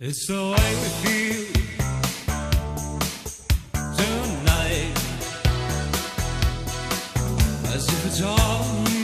It's the way we feel tonight, as if it's all new.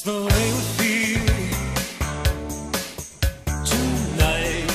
It's the way we feel tonight.